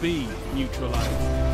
B neutralized.